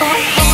oh.